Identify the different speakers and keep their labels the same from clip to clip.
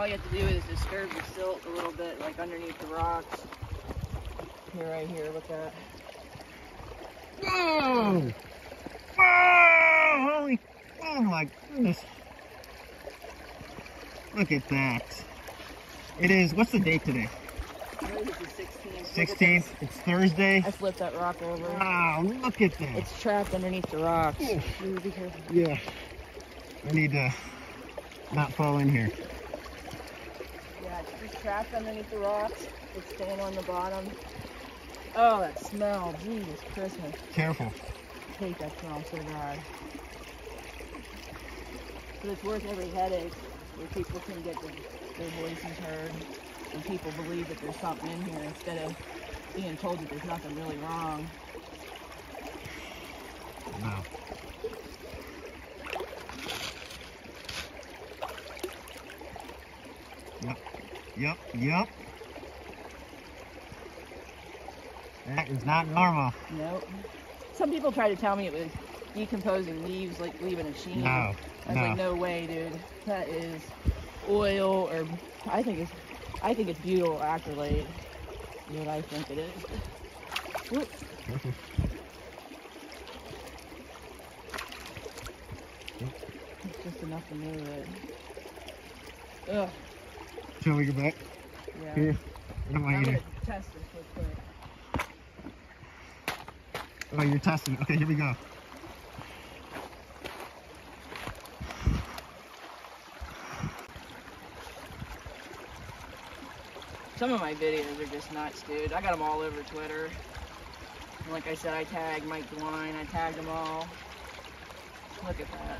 Speaker 1: All you have to do is disturb the silt a little bit, like underneath the rocks. Here, right here, look at.
Speaker 2: Whoa! Oh! Whoa! Oh, holy, oh my goodness. Look at that. It is, what's the date today?
Speaker 1: Today's the 16th.
Speaker 2: 16th. It's Thursday.
Speaker 1: I flipped that rock over.
Speaker 2: Wow, look at that.
Speaker 1: It's trapped underneath the rocks.
Speaker 2: Ooh.
Speaker 1: Ooh, be careful.
Speaker 2: Yeah. I need to not fall in here.
Speaker 1: It's trapped underneath the rocks. It's staying on the bottom. Oh, that smell. Jesus Christmas.
Speaker 2: Careful.
Speaker 1: I hate that smell so bad. But it's worth every headache where people can get their, their voices heard and people believe that there's something in here instead of being told that there's nothing really wrong.
Speaker 2: Wow. Yep. Yep. That is not normal.
Speaker 1: Nope. Some people try to tell me it was decomposing leaves, like leaving a sheen.
Speaker 2: No.
Speaker 1: I was
Speaker 2: No.
Speaker 1: like, no way, dude. That is oil, or I think it's, I think it's butyl acrylate. What I think it is. Whoop. It's just enough to move it. Ugh.
Speaker 2: Shall we go back
Speaker 1: Yeah.
Speaker 2: here? I don't want
Speaker 1: I'm
Speaker 2: you to.
Speaker 1: test this real quick.
Speaker 2: Oh, you're testing. Okay, here we go.
Speaker 1: Some of my videos are just nuts, dude. I got them all over Twitter. And like I said, I tagged Mike DeWine. I tagged them all. Look at that.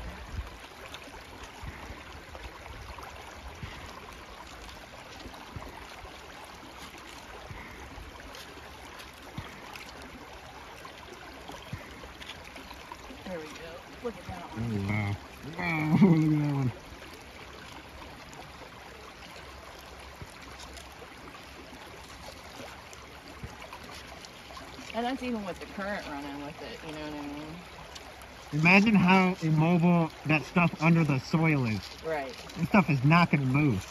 Speaker 1: There we go. Look at that
Speaker 2: Oh
Speaker 1: one.
Speaker 2: wow. Wow, look at that one.
Speaker 1: And that's even with the current running with it, you know what I mean?
Speaker 2: Imagine how immobile that stuff under the soil is.
Speaker 1: Right.
Speaker 2: This stuff is not gonna move.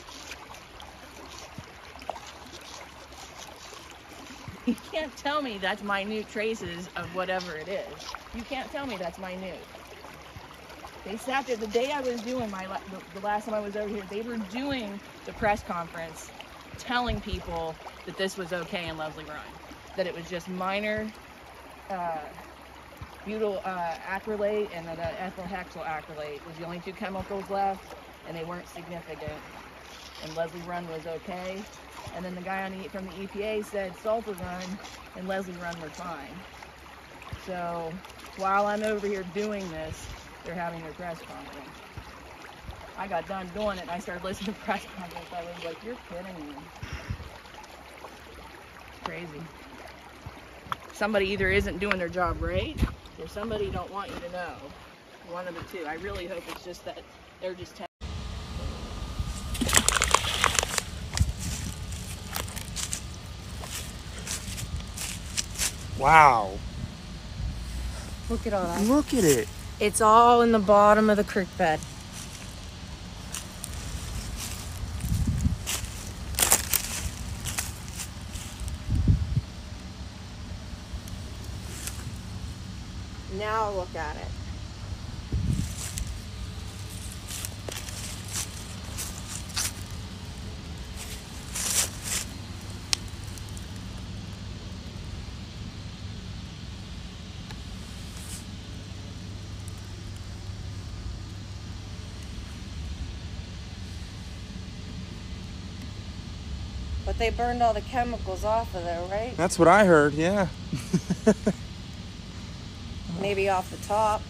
Speaker 1: You can't tell me that's minute traces of whatever it is. You can't tell me that's minute. They sat there the day I was doing my the, last time I was over here. They were doing the press conference, telling people that this was okay in Leslie Run, that it was just minor uh, butyl uh, acrylate and uh, ethyl hexyl acrylate was the only two chemicals left, and they weren't significant. And Leslie Run was okay. And then the guy on the, from the EPA said sulfur run and Leslie run were fine. So while I'm over here doing this, they're having their press conference. I got done doing it and I started listening to press conference. I was like, you're kidding me. It's crazy. Somebody either isn't doing their job right or somebody don't want you to know. One of the two. I really hope it's just that they're just
Speaker 2: Wow.
Speaker 3: Look at all that.
Speaker 2: Look at it.
Speaker 3: It's all in the bottom of the creek bed. Now look at it. They burned all the chemicals off of there, right?
Speaker 4: That's what I heard, yeah.
Speaker 3: Maybe off the top.